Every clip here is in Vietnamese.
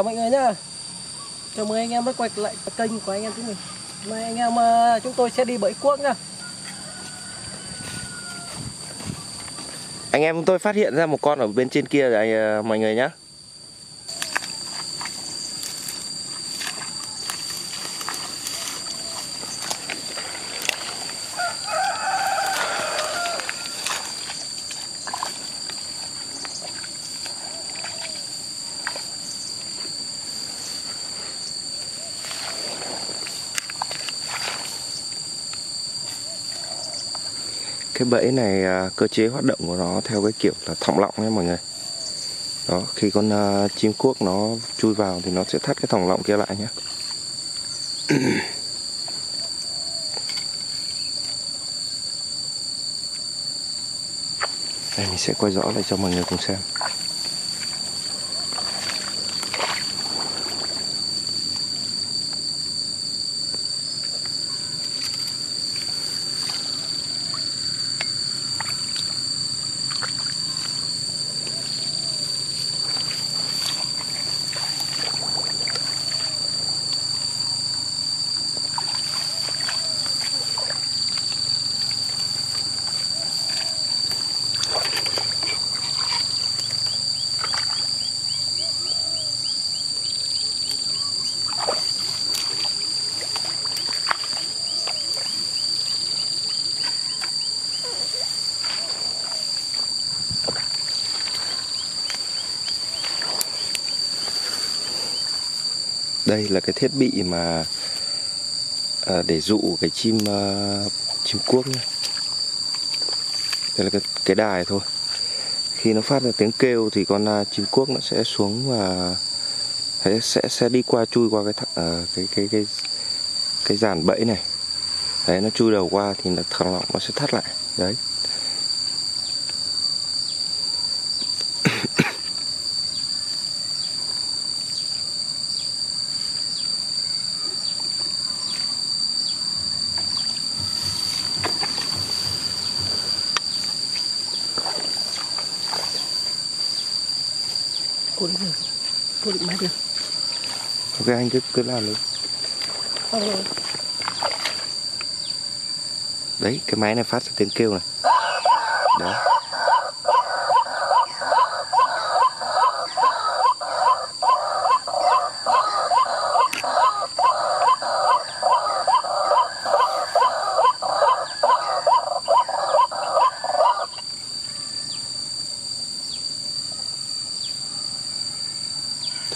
chào mọi người nhá. Chào mừng anh em đã quay lại kênh của anh em chúng mình. Hôm nay anh em ờ, chúng tôi sẽ đi bẫy cuốc nha Anh em chúng tôi phát hiện ra một con ở bên trên kia rồi anh, ờ, mọi người nhé cái bẫy này à, cơ chế hoạt động của nó theo cái kiểu là thòng lọng nhé mọi người. Đó khi con uh, chim cuốc nó chui vào thì nó sẽ thắt cái thòng lọng kia lại nhé. Đây mình sẽ quay rõ lại cho mọi người cùng xem. Đây là cái thiết bị mà à, để dụ cái chim uh, chim cuốc nhé đây là cái, cái đài thôi. Khi nó phát ra tiếng kêu thì con uh, chim cuốc nó sẽ xuống và sẽ sẽ, sẽ đi qua chui qua cái th- à, cái cái cái cái dàn bẫy này. Đấy nó chui đầu qua thì nó thằng lọng nó sẽ thắt lại. Đấy. Định rồi định máy được. Ok anh cứ cứ làm đi. Ờ, đấy cái máy này phát ra tiếng kêu này. Đấy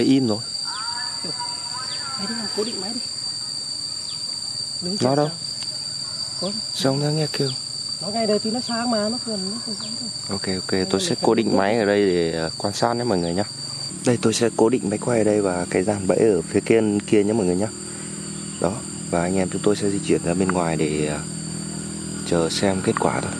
thấy im rồi. Máy đi cố định máy đi Đứng Nó đâu? xong Có nghe kêu? Nó ngay đây thì nó sáng mà Nó gần nó không có đâu Ok ok, tôi sẽ cố định máy ở đây để à, quan sát nhé mọi người nhé. Đây, tôi sẽ cố định máy quay ở đây và cái dàn bẫy ở phía kia kia nhé mọi người nhé. Đó, và anh em chúng tôi sẽ di chuyển ra bên ngoài để à, chờ xem kết quả thôi.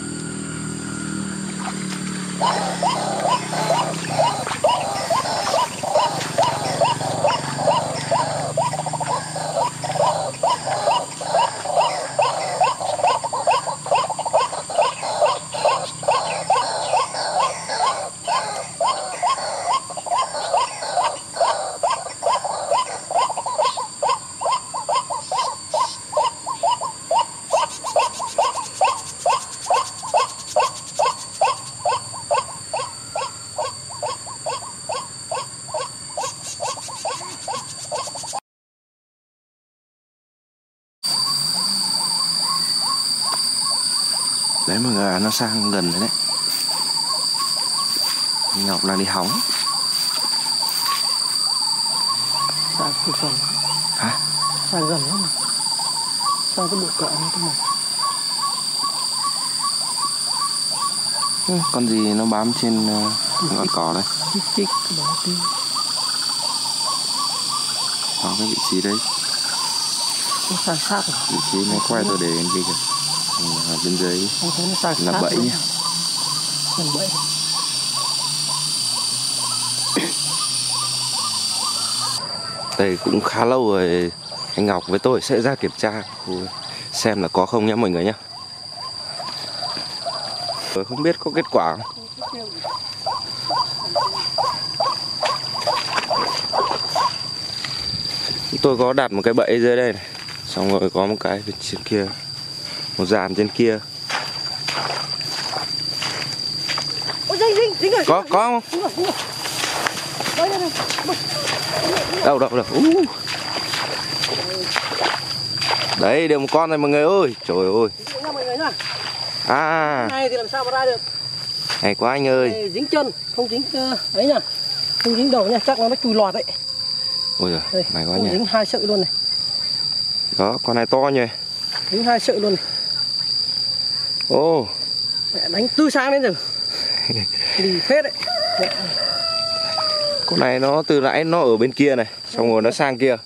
Đấy mọi người à, nó sang gần rồi đấy. Ngọc đang đi hóng. Sang cực gần Hả? Sang gần lắm mà Sang cái bộ cỡ này thôi mà Ừ, Con gì nó bám trên ờ, ngọn cỏ đây? Chích chích cái đó đi Đó cái vị trí đấy. Nó sang sát rồi. Vị trí máy quay tôi để bên kia kìa ở bên dưới là bẫy nhá bẫy. Đây cũng khá lâu rồi Anh Ngọc với tôi sẽ ra kiểm tra. Xem là có không nhé mọi người nhé. Tôi không biết có kết quả không. Tôi có đặt một cái bẫy dưới đây này xong rồi có một cái bên trên kia một dàn trên kia. Ôi dính dính dính rồi có có không? Dính rồi dính rồi. Đây đây đây đâu đâu đâu. Ú. đấy được một con này mọi người ơi. Trời ơi. À. Này thì làm sao mà ra được? Hay quá anh ơi. Này, dính chân không dính ờ, ấy nhá. Không dính đầu nha chắc là nó cùi lọt đấy. Ôi giời may quá nhỉ. dính hai sợi luôn này. Có con này to nhỉ. Dính hai sợi luôn này ô mẹ đánh tư sáng đến giờ. Lì phết đấy. Mẹ, con này nó từ nãy nó ở bên kia này xong rồi nó sang kia.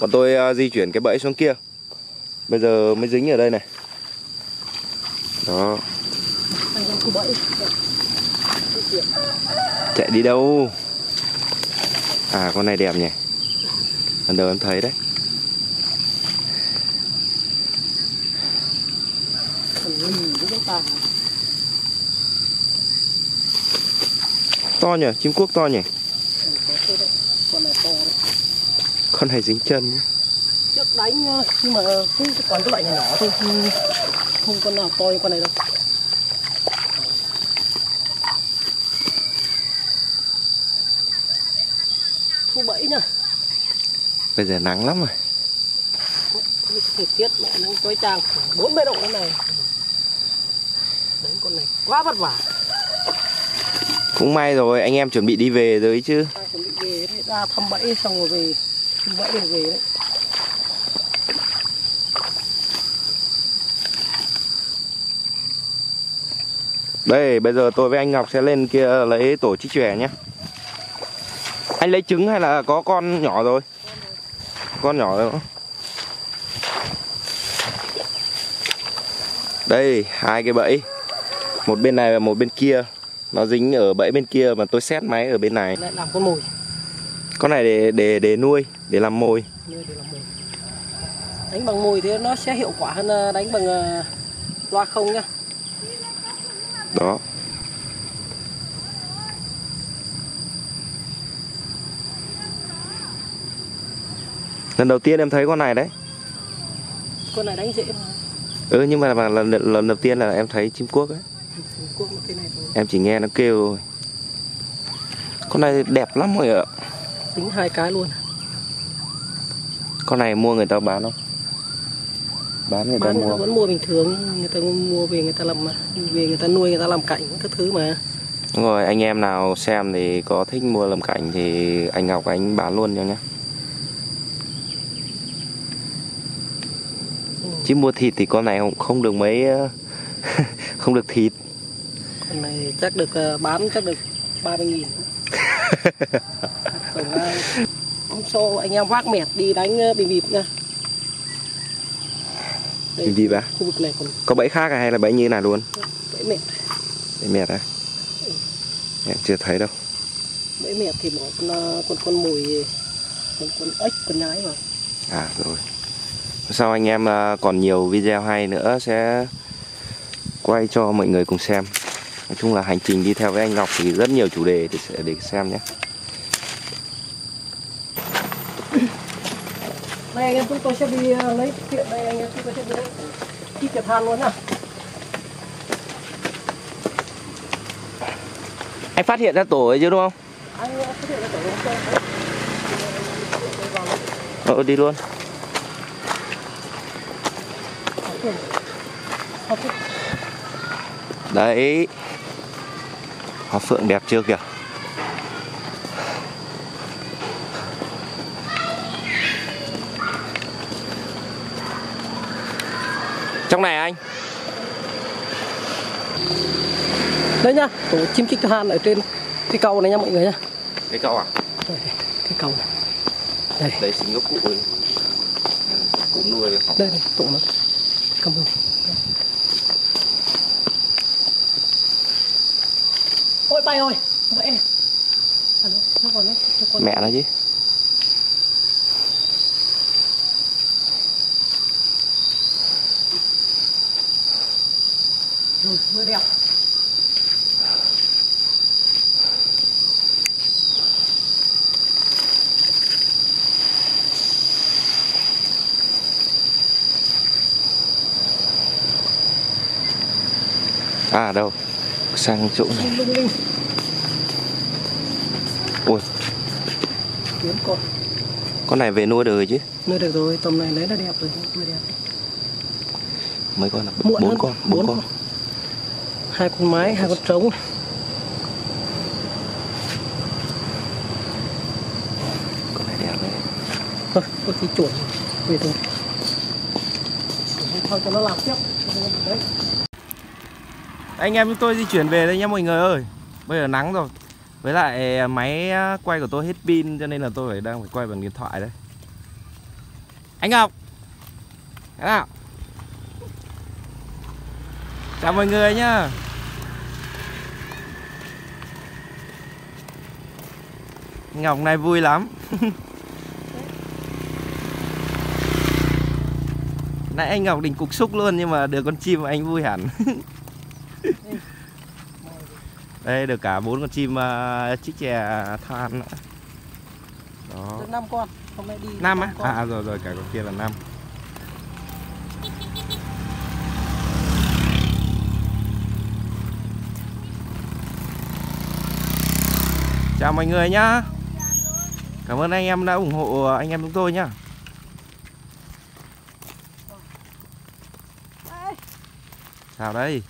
Còn tôi ờ, di chuyển cái bẫy xuống kia. Bây giờ mới dính ở đây này. Đó. Chạy đi đâu? À con này đẹp nhỉ. Lần đầu em thấy đấy còn lì với chúng ta to nhỉ? Chim cuốc to nhỉ? Con này to đấy con này dính chân nhé. trước đánh ờ, nhưng mà cứ còn cái loại nhỏ nhỏ thôi chứ không con nào to như con này đâu. Thu bẫy nhá. Bây giờ nắng lắm rồi. Thời tiết mẹ nắng chói chang 40 độ cái này. Đánh con này quá vất vả cũng may rồi anh em chuẩn bị đi về rồi chứ. Ta chuẩn bị về đấy ra thăm bẫy xong rồi về thu bẫy rồi về đấy. Đây bây giờ tôi với anh Ngọc sẽ lên kia lấy tổ chích chòe nhé. Anh lấy trứng hay là có con nhỏ rồi? Con nhỏ rồi đây hai cái bẫy. Một bên này và một bên kia nó dính ở bẫy bên kia mà tôi xét máy ở bên này. Lại làm con mồi. Con này để để để nuôi để làm mồi. Nuôi để làm mồi. Đánh bằng mồi thì nó sẽ hiệu quả hơn ờ, đánh bằng ờ, loa không nhá. Đó. Lần đầu tiên em thấy con này đấy. Con này đánh dễ mà. Ừ nhưng mà, mà lần, lần đầu tiên là em thấy chim cuốc ấy cuốc nó thế này thôi em chỉ nghe nó kêu thôi. Con này đẹp lắm rồi ạ. Tính hai cái luôn. Con này mua người ta bán không? Bán người ta người ta mua. vẫn mua bình thường người ta mua về người ta làm về người ta nuôi người ta làm cảnh các thứ mà. Đúng rồi anh em nào xem thì có thích mua làm cảnh thì anh Ngọc anh bán luôn cho nhé. Ừ. chứ mua thịt thì con này không không được mấy ờ, không được thịt. Con này chắc được ờ, bán chắc được 30 nghìn. Còn, ờ, hôm sau anh em vác mẹt đi đánh ờ, bìm bịp nha. Đây, Bìm bịp à? khu vực này còn có bẫy khác à hay là bẫy như này luôn? Bẫy mẹt. Bẫy mệt à? Em chưa thấy đâu. Bẫy mẹt thì bỏ con ờ, con con mồi con con ếch con nhái vào. À rồi. Sau anh em ờ, còn nhiều video hay nữa sẽ quay cho mọi người cùng xem. Nói chung là hành trình đi theo với anh Ngọc thì rất nhiều chủ đề để sẽ để xem nhé. Đây anh em chúng tôi sẽ đi ờ, lấy tiện đây anh em chúng tôi sẽ đi lấy chi tiệt than luôn nhá. Anh phát hiện ra tổ ấy chứ đúng không? Anh ờ, có thể là tổ hôm sau ờ đi luôn. Cái đấy. Hoa phượng đẹp chưa kìa? Trong này anh. Đây nhá tổ chim kích than ở trên cái cầu này nha mọi người nhá. Cái cậu à? Đây, cái cầu này. Đây. Đấy sinh gốc cụ ấy cụ nuôi đây này tổ nó. Cầm rồi Ôi bay ơi Mẹ nó. Mẹ nó chứ. Rồi, mưa đẹp. À đâu? Sang chỗ này. Ui, kiếm con con này về nuôi được chứ? nuôi được rồi tầm này lấy là đẹp rồi nuôi đẹp Mấy con là Muộn bốn con, bốn con. hai con mái hai con trống Con này đẹp đấy. thôi có khi chuẩn về thôi thôi cho nó làm tiếp đấy Anh em chúng tôi di chuyển về đây nhé mọi người ơi. Bây giờ nắng rồi. Với lại à, máy à, quay của tôi hết pin cho nên là tôi phải đang phải quay bằng điện thoại đây. Anh Ngọc. Thế nào? Chào mọi người nhá. Ngọc này vui lắm. Nãy anh Ngọc định cục xúc luôn nhưng mà được con chim anh vui hẳn. Đây được cả bốn con chim uh, chích chè than nữa. Đó. được năm con hôm nay đi Năm á? con. À rồi rồi cả con kia là năm. Chào mọi người nhá. Cảm ơn anh em đã ủng hộ anh em chúng tôi nhá. Sao đây?